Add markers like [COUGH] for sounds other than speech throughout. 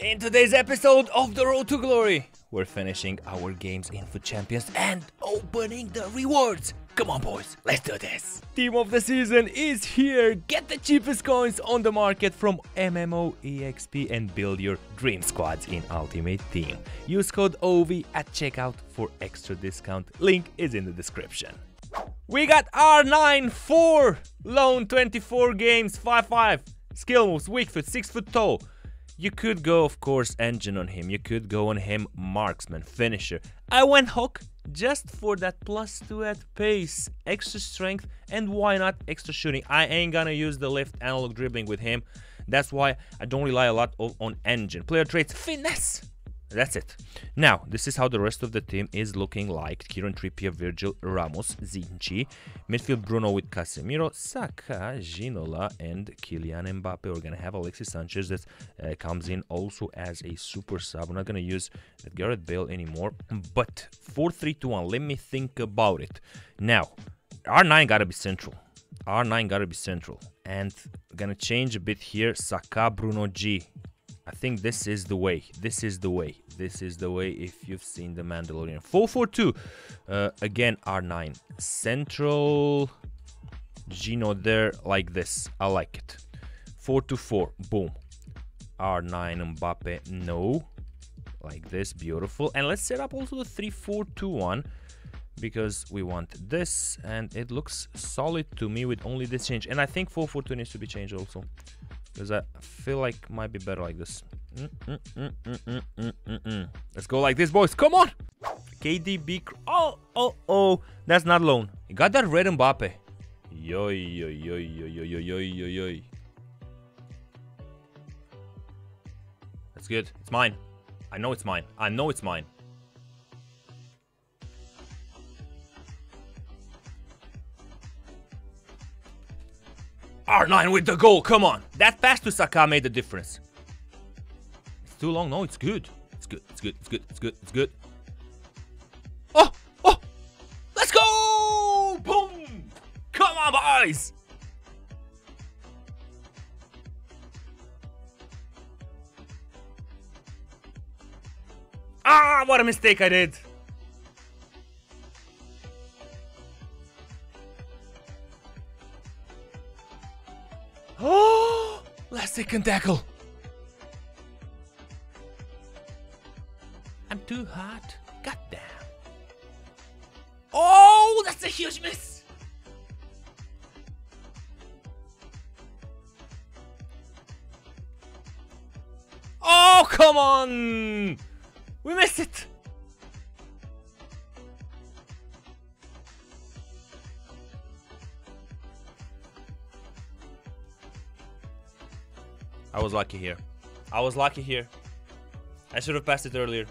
In today's episode of The Road to Glory, we're finishing our games in FUT Champions and opening the rewards. Come on, boys, let's do this. Team of the season is here. Get the cheapest coins on the market from MMO EXP and build your dream squads in Ultimate Team. Use code OVVY at checkout for extra discount. Link is in the description. We got R9 4 lone 24 games 5-5 skill moves weak foot 6 foot tall you could go, of course, engine on him. You could go on him, marksman, finisher. I went Hawk just for that plus 2 at pace, extra strength, and why not extra shooting. I ain't gonna use the lift analog dribbling with him. That's why I don't rely a lot on engine. Player traits, finesse. That's it. Now, this is how the rest of the team is looking like. Kieran Trippier, Virgil, Ramos, Zinchi. Midfield Bruno with Casemiro, Saka, Ginola, and Kylian Mbappe. We're going to have Alexis Sanchez that uh, comes in also as a super sub. We're not going to use Gareth Bale anymore. But 4-3-2-1, let me think about it. Now, R9 got to be central. R9 got to be central. And gonna change a bit here. Saka, Bruno G. I think this is the way. This is the way. This is the way if you've seen The Mandalorian. 442. Uh, again, R9. Central Gino there like this. I like it. 4 to 4. Boom. R9 Mbappe. No. Like this. Beautiful. And let's set up also the 3 4 2 1 because we want this and it looks solid to me with only this change and I think 442 needs to be changed also because I feel like might be better like this. Mm, mm, mm, Let's go like this, boys. Come on. KDB. Oh, oh, oh. That's not loan. You got that red Mbappe. Yo, yo, yo, yo, yo, yo, yo, yo, yo. That's good. It's mine. I know it's mine. I know it's mine. R9 with the goal, come on. That pass to Saka made the difference. It's too long. No, it's good. It's good, it's good, it's good, it's good, it's good. Oh, oh, let's go! Boom! Come on, boys! Ah, what a mistake I did. Second tackle. I'm too hot. Goddamn. Oh, that's a huge miss. Oh, come on. We missed it. I was lucky here. I was lucky here. I should have passed it earlier.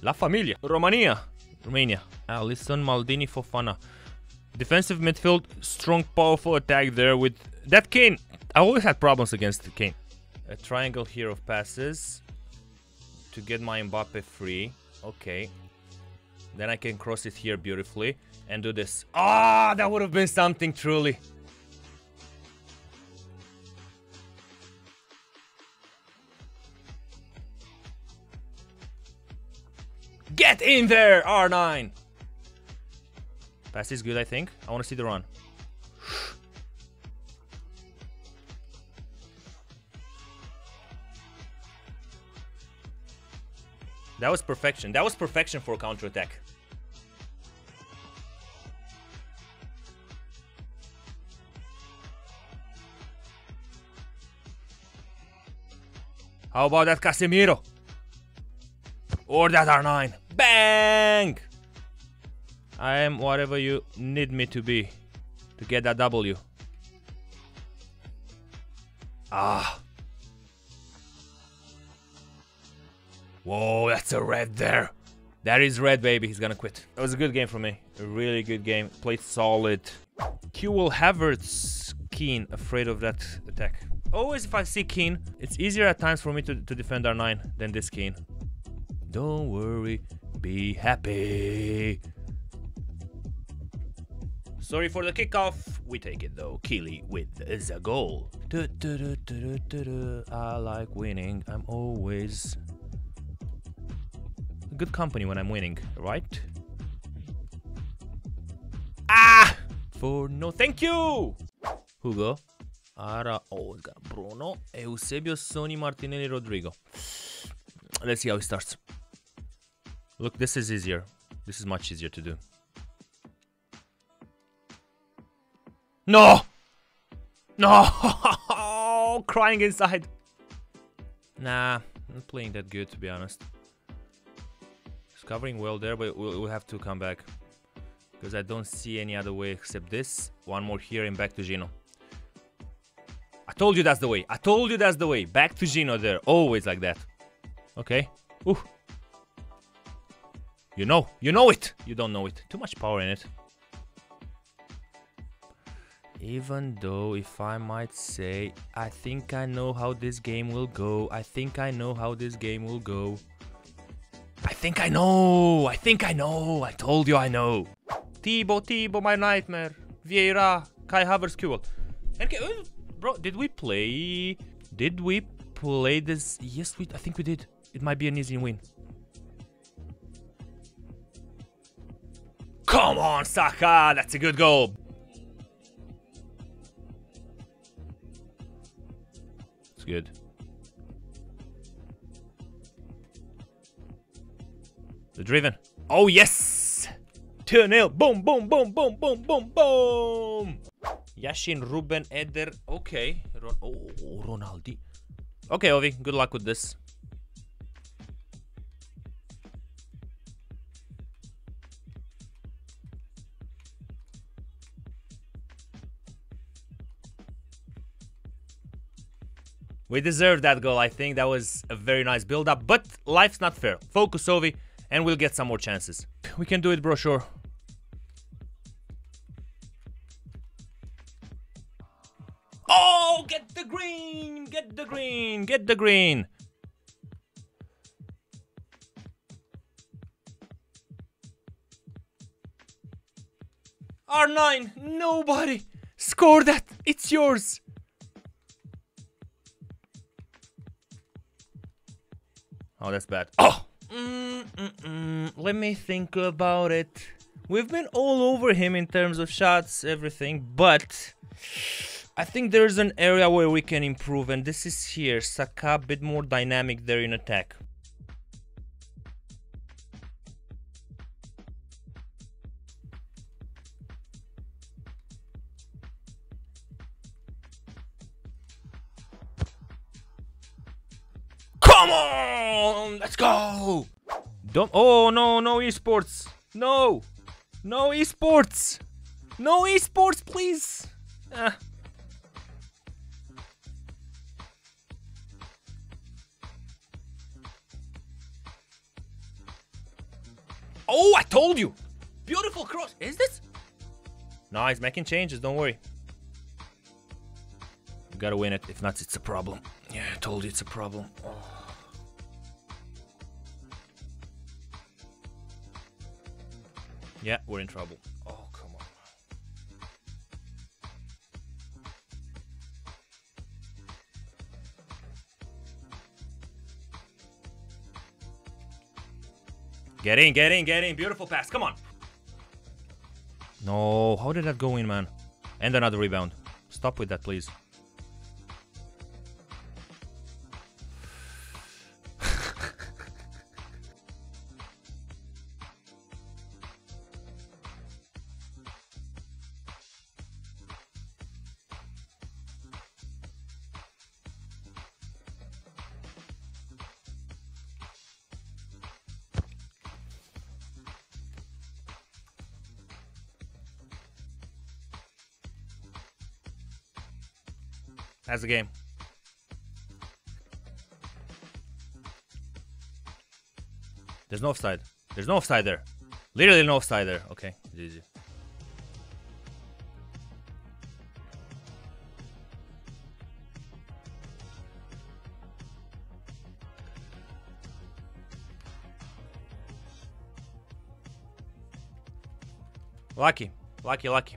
La Familia. Romania. Romania. Alisson, Maldini, Fofana. Defensive midfield, strong, powerful attack there with that Kane. I always had problems against the Kane. A triangle here of passes to get my Mbappe free. Okay. Then I can cross it here beautifully and do this. Ah, oh, that would have been something truly. Get in there, R9! Pass is good, I think. I want to see the run. That was perfection. That was perfection for counter attack. How about that Casemiro? Or that R9. Bang! I am whatever you need me to be to get that W. Ah. Whoa, that's a red there. That is red, baby. He's gonna quit. It was a good game for me. A really good game. Played solid. Q will Havertz Keane, afraid of that attack. Always if I see Keane, it's easier at times for me to, to defend R9 than this Keane. Don't worry, be happy. Sorry for the kickoff. We take it though. Keely with the goal. Du, du, du, I like winning. I'm always good company when I'm winning, right? Ah! For no thank you! Hugo. Ara, got Bruno, Eusebio, Sony, Martinelli, Rodrigo. Let's see how it starts. Look, this is easier. This is much easier to do. No! No! [LAUGHS] Crying inside. Nah, not playing that good to be honest. It's covering well there, but we'll, we'll have to come back. Because I don't see any other way except this. One more here and back to Gino. I told you that's the way. I told you that's the way. Back to Gino there. Always like that. Okay. Ooh. You know. You know it. You don't know it. Too much power in it. Even though, if I might say, I think I know how this game will go. I think I know how this game will go. I think I know. I think I know. I told you I know. Thibaut, Thibaut, my nightmare. Vieira, Kai Havertz. And uh, bro, did we play? Did we play this? Yes, we. I think we did. It might be an easy win. Come on, Saka. That's a good goal. It's good. The driven. Oh, yes! 2 0. Boom, boom, boom, boom, boom, boom, boom. Yashin, Ruben, Eder. Okay. Ron oh, Ronaldi. Okay, Ovi. Good luck with this. We deserved that goal, I think. That was a very nice build-up, but life's not fair. Focus, Ovi, and we'll get some more chances. We can do it, bro, sure. Oh, get the green! Get the green! Get the green! R9! Nobody! Score that! It's yours! Oh, that's bad. Oh! Mm -mm. Let me think about it. We've been all over him in terms of shots, everything, but... I think there's an area where we can improve and this is here, Saka a bit more dynamic there in attack. No! No esports! No esports, please! Ah. Oh, I told you! Beautiful cross. Is this? No, he's making changes. Don't worry. You gotta win it. If not, it's a problem. Yeah, I told you it's a problem. Yeah, we're in trouble. Oh, come on. Get in, get in, get in. Beautiful pass. Come on. No, how did that go in, man? And another rebound. Stop with that, please. The game. There's no offside. There's no offside there. Literally no offside there. Okay, easy. Lucky. Lucky, lucky.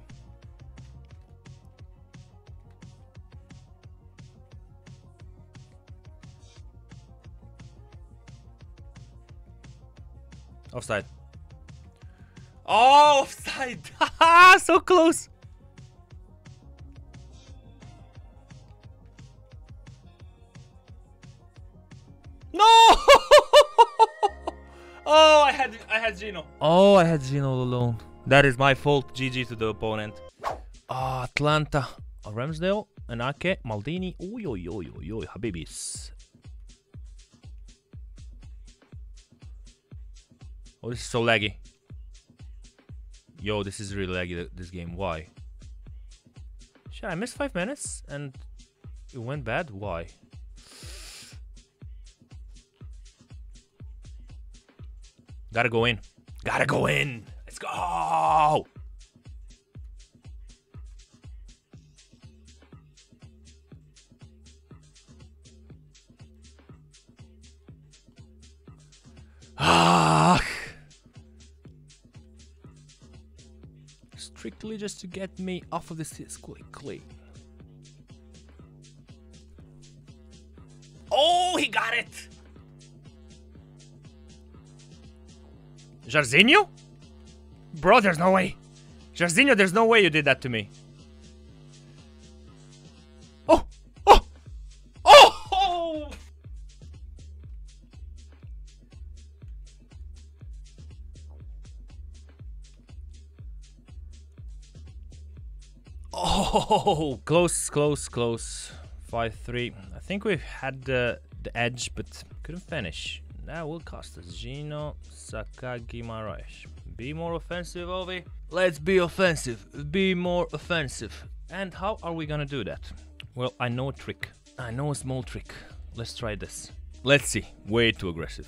Offside. Oh, offside! Haha, [LAUGHS] so close! No! [LAUGHS] oh, I had I had Gino. Oh, I had Gino all alone. That is my fault. GG to the opponent. Ah, Atlanta. Oh, Ramsdale, Anake, Maldini. Oi, oi, oi, oi, oi, Habibis. Oh, this is so laggy. Yo, this is really laggy, this game. Why? Shit, I missed five minutes and it went bad? Why? Gotta go in. Gotta go in. Let's go. Strictly just to get me off of this quickly. Oh, he got it. Jairzinho? Bro, there's no way. Jairzinho, there's no way you did that to me. Oh! Close, close, close. 5-3. I think we've had the, the edge, but couldn't finish. That will cost us. Gino Sakagi Guimaraes. Be more offensive, Ovi. Let's be offensive. Be more offensive. And how are we gonna do that? Well, I know a trick. I know a small trick. Let's try this. Let's see. Way too aggressive.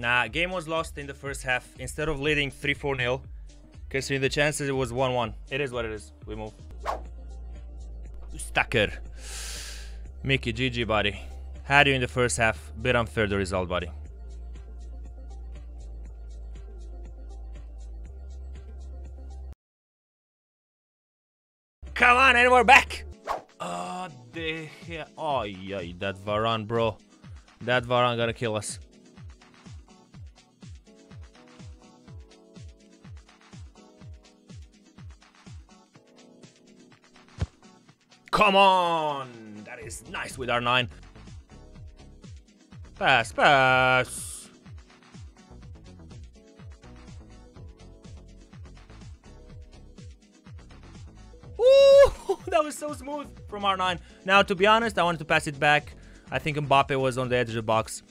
Nah, game was lost in the first half. Instead of leading 3-4 0, considering the chances it was 1-1. It is what it is. We move. Stacker. Mickey, GG, buddy. Had you in the first half. Bit unfair the result, buddy. Come on, and we're back! Oh, the hell. Oh, yeah, that Varane, bro. That Varane gonna kill us. Come on! That is nice with R9. Pass, pass. Ooh, [LAUGHS] that was so smooth from R9. Now, to be honest, I wanted to pass it back. I think Mbappe was on the edge of the box.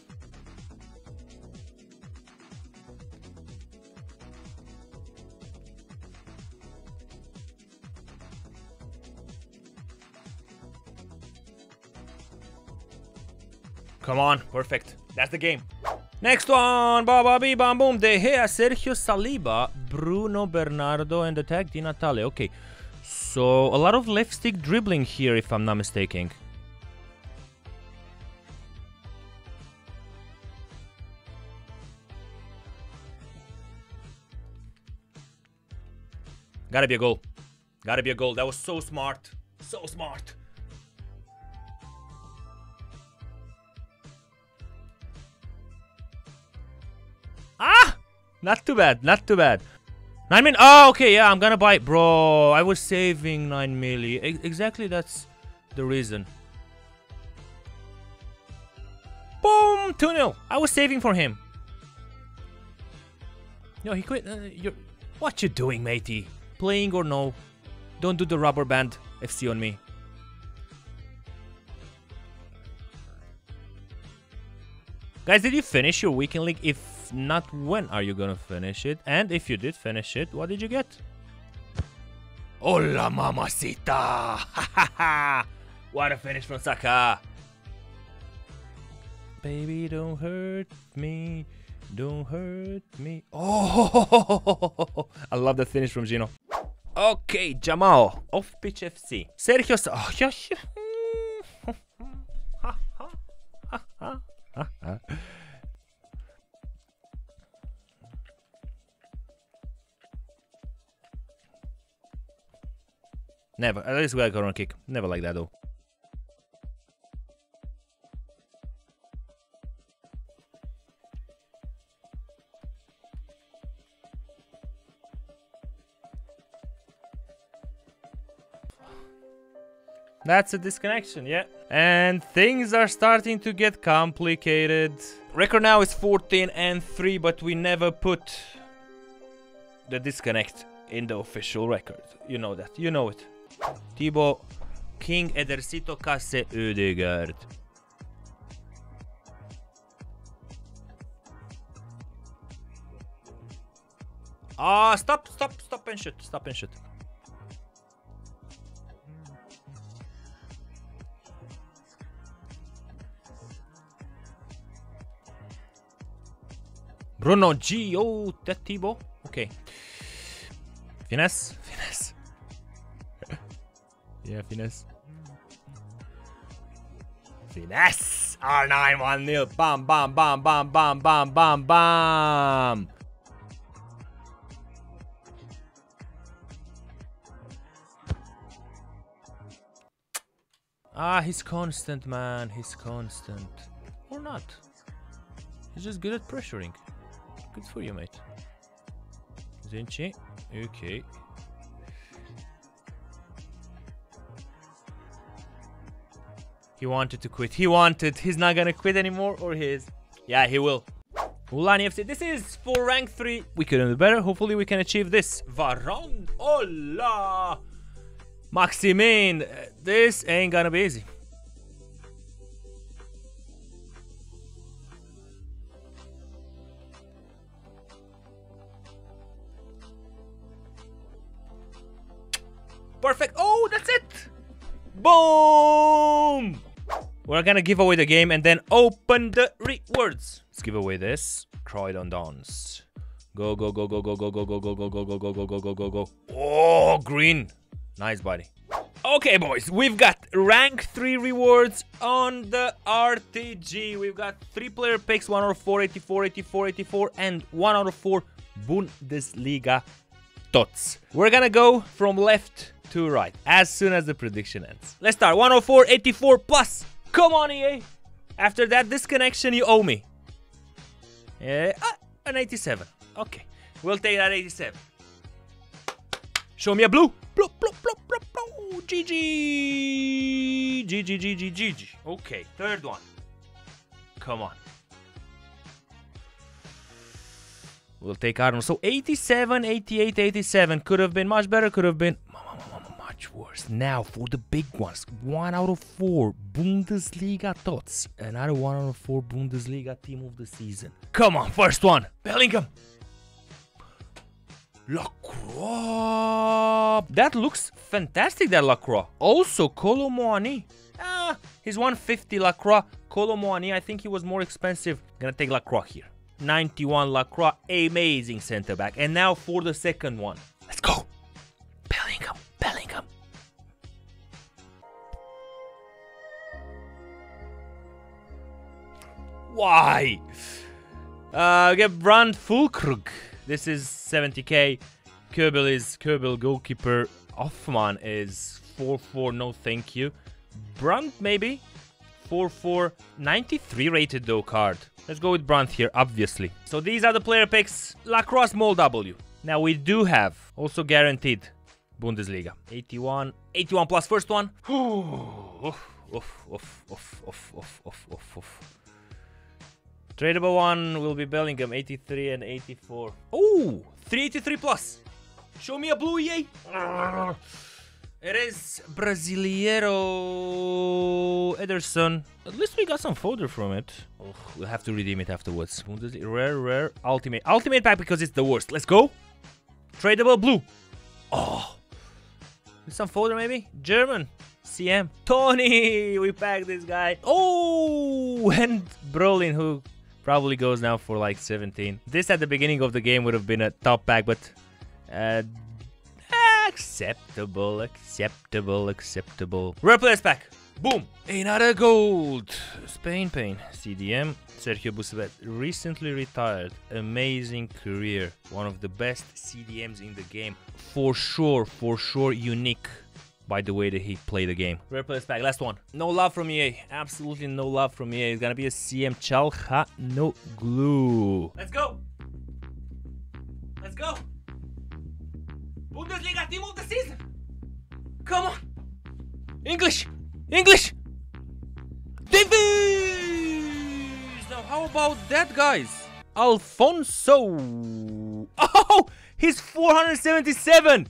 Come on, perfect. That's the game. Next one, Baba Bee Bam Boom, De Gea, Sergio Saliba, Bruno Bernardo, and the tag Di Natale. Okay, so a lot of left stick dribbling here, if I'm not mistaken. Gotta be a goal. Gotta be a goal. That was so smart. So smart. Not too bad, not too bad. 9 million. Oh, okay, yeah, I'm gonna buy. Bro, I was saving 9 million. E exactly that's the reason. Boom! 2 0. I was saving for him. No, he quit. Uh, you're... What you doing, matey? Playing or no? Don't do the rubber band FC on me. Guys, did you finish your weekend league? If not when are you gonna finish it. And if you did finish it, what did you get? Hola, mamacita! [LAUGHS] what a finish from Saka! Baby, don't hurt me. Don't hurt me. Oh, [LAUGHS] I love the finish from Gino. Okay, Jamal, off pitch FC. Sergio. Oh, yeah, yeah. [LAUGHS] Never. At least we got a corner kick. Never like that though. That's a disconnection, yeah. And things are starting to get complicated. Record now is 14 and 3, but we never put the disconnect in the official record. You know that. You know it. Thibaut King Edersito Kasse Ödegaard. Ah, stop, stop, stop and shoot, stop and shoot. Bruno G. Oh, that Thibaut. Okay. Finesse. Yeah, finesse. Finesse. R9 1 0. Bam, bam, bam, bam, bam, bam, bam, bam. Ah, he's constant, man. He's constant. Or not. He's just good at pressuring. Good for you, mate. Zinchi. Okay. He wanted to quit. He wanted. He's not gonna quit anymore, or his. Yeah, he will. Ulani FC. This is for rank 3. We couldn't do better. Hopefully we can achieve this. Varon. Hola. Maximin. Uh, this ain't gonna be easy. Perfect. Oh, that's it. Boom. We're gonna give away the game and then open the rewards. Let's give away this. Croydon Dons. Go, go, go, go, go, go, go, go, go, go, go, go, go, go, go, go, go, go. Oh, green. Nice, buddy. Okay, boys, we've got rank 3 rewards on the RTG. We've got 3 player picks, 1 out of 4, 84, 84, 84, and 1 out of 4 Bundesliga tots. We're gonna go from left to right as soon as the prediction ends. Let's start. 104, 84 plus. Come on, EA. After that disconnection, you owe me. Yeah, uh, an 87. Okay, we'll take that 87. Show me a blue. Blue, blue, blue, blue, blue. GG. GG, GG, GG. Okay, third one. Come on. We'll take Arnold. So 87, 88, 87. Could have been much better. Could have been much worse. Now for the big ones. One out of four Bundesliga tots. Another one out of four Bundesliga team of the season. Come on, first one. Bellingham. Lacroix. That looks fantastic, that Lacroix. Also, Kolo Ah, he's 150 Lacroix. Kolo I think he was more expensive. Gonna take Lacroix here. 91 Lacroix, amazing center back. And now for the second one. Why? Uh, we get Brandt Füllkrug. This is 70k. Kobel is Kobel goalkeeper. Offman is 4-4, no thank you. Brandt maybe? 4-4, 93 rated though card. Let's go with Brandt here, obviously. So these are the player picks. Lacrosse Mole W. Now we do have, also guaranteed, Bundesliga. 81, 81 plus first one. [GASPS] oof, oof, oof, oof, oof, oof, oof, oof. Tradable one will be Bellingham, 83 and 84. Oh, 383 plus. Show me a blue, yay. It is Brasileiro Ederson. At least we got some folder from it. Oh, we'll have to redeem it afterwards. Rare, rare, ultimate. Ultimate pack because it's the worst. Let's go. Tradable blue. Oh. Some folder maybe? German. CM. Toni! We packed this guy. Oh! And Brolin who probably goes now for like 17. This at the beginning of the game would have been a top pack, but uh, acceptable, acceptable, acceptable. Replace pack. Boom. Another gold. Spain pain. CDM. Sergio Busquets recently retired. Amazing career. One of the best CDMs in the game. For sure, for sure, unique. By the way that he played the game. Rare players pack, last one. No love from EA. Absolutely no love from EA. It's gonna be a CM Chalha no glue. Let's go! Let's go! Bundesliga team of the season! Come on! English! English! Davies! Now how about that guys? Alphonso! Oh! He's 477!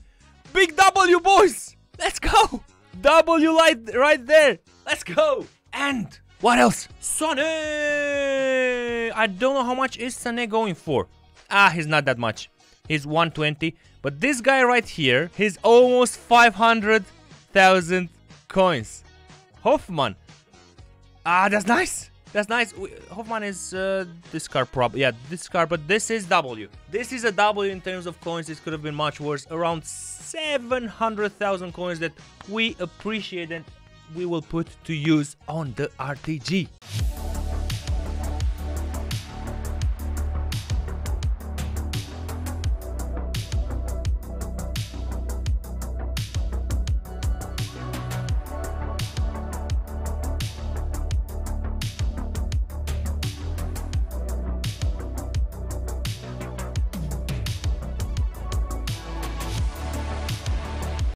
Big W boys! Let's go! W light right there! Let's go! And what else? Sané! I don't know how much is Sané going for. Ah, he's not that much. He's 120. But this guy right here, he's almost 500,000 coins. Hofmann. Ah, that's nice. That's nice. Hofmann is uh, this car. Yeah, this car, but this is W. This is a W in terms of coins. This could have been much worse. Around 700,000 coins that we appreciate and we will put to use on the RTG.